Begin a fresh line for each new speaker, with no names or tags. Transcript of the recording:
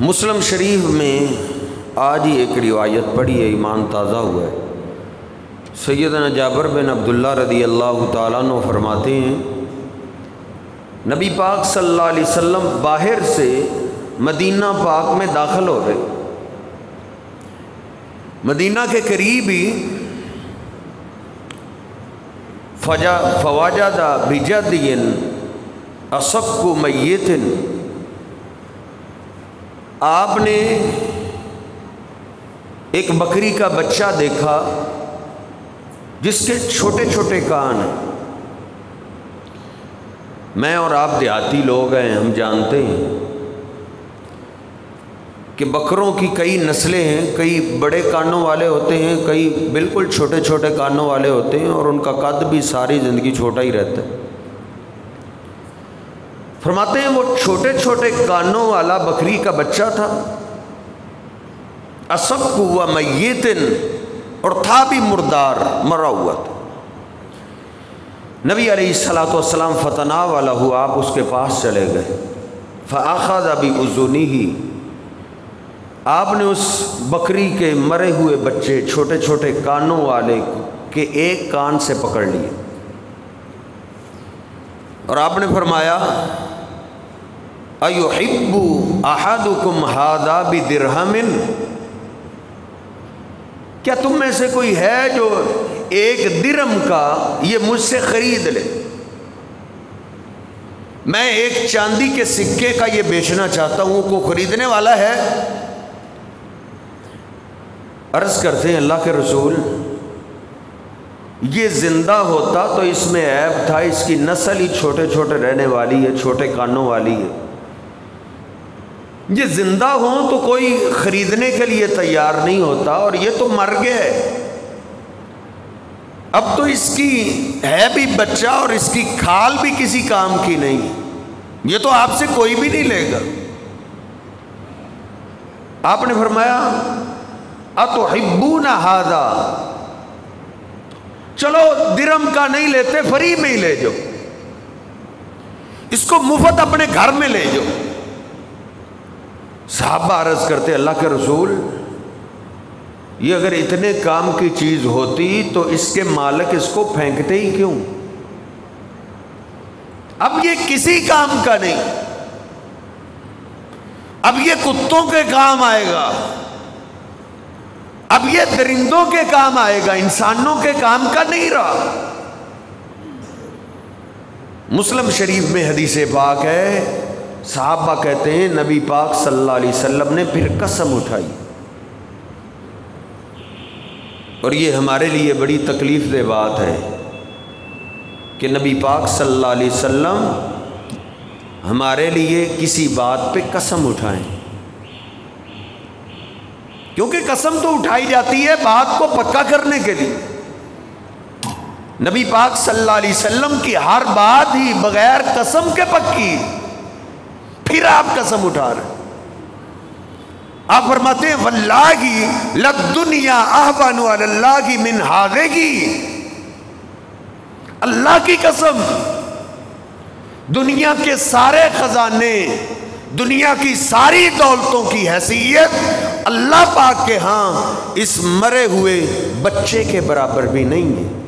मुस्लिम शरीफ में आज ही एक रिवायत पढ़ी है, ईमान ताज़ा हुआ है। सैदना जाबर बिन अब्दुल्ला रदी अल्लाह तु फरमाते हैं, नबी पाक सल्लल्लाहु अलैहि वसल्लम बाहर से मदीना पाक में दाखिल हो गए। मदीना के करीब ही फजा दिन बिजदिन को मैतिन आपने एक बकरी का बच्चा देखा जिसके छोटे छोटे कान मैं और आप देहाती लोग हैं, हम जानते हैं कि बकरों की कई नस्लें हैं, कई बड़े कानों वाले होते हैं, कई बिल्कुल छोटे छोटे कानों वाले होते हैं और उनका कद भी सारी ज़िंदगी छोटा ही रहता है। फरमाते हैं, वो छोटे छोटे कानों वाला बकरी का बच्चा था। असब हुआ मैतिन और था भी मुर्दार, मरा हुआ था। नबी सलाम फतना वाला हुआ, आप उसके पास चले गए। फ़ाखद अभी उजुनी ही आपने उस बकरी के मरे हुए बच्चे छोटे छोटे कानों वाले के एक कान से पकड़ लिए। और आपने फरमाया अयुहिब्बु हादा बिदिरहमिन? क्या तुम में से कोई है जो एक दिरम का ये मुझसे खरीद ले? मैं एक चांदी के सिक्के का ये बेचना चाहता हूँ को खरीदने वाला है। अर्ज़ करते हैं अल्लाह के रसूल, ये ज़िंदा होता तो इसमें ऐब था, इसकी नस्ल ही छोटे छोटे रहने वाली है, छोटे कानों वाली है। ये ज़िंदा हो तो कोई खरीदने के लिए तैयार नहीं होता और ये तो मर गए अब तो इसकी है भी बच्चा और इसकी खाल भी किसी काम की नहीं। ये तो आपसे कोई भी नहीं लेगा। आपने फरमाया अतो हिब्बू ना हादा। चलो, दिरम का नहीं लेते, फ्री में ही ले जाओ। इसको मुफ़्त अपने घर में ले जाओ। साहबा अर्ज़ करते, अल्लाह के रसूल, ये अगर इतने काम की चीज़ होती तो इसके मालिक इसको फेंकते ही क्यों? अब ये किसी काम का नहीं। अब ये कुत्तों के काम आएगा। अब ये दरिंदों के काम आएगा। इंसानों के काम का नहीं रहा। मुस्लिम शरीफ में हदीस पाक है साहबा कहते हैं, नबी पाक सल्लल्लाहु अलैहि वसल्लम ने फिर कसम उठाई। और ये हमारे लिए बड़ी तकलीफ़ दे बात है कि नबी पाक सल्लल्लाहु अलैहि वसल्लम हमारे लिए किसी बात पे कसम उठाएँ। क्योंकि कसम तो उठाई जाती है बात को पक्का करने के लिए। नबी पाक सल्लल्लाहु अलैहि वसल्लम की हर बात ही बगैर कसम के पक्की फिर आप कसम उठा रहे आप फरमाते हैं, वल्लाही लुनिया आहबान की मिन हादेगी अल्लाह की कसम, दुनिया के सारे खजाने, दुनिया की सारी दौलतों की हैसियत अल्लाह पाक के हाँ इस मरे हुए बच्चे के बराबर भी नहीं है।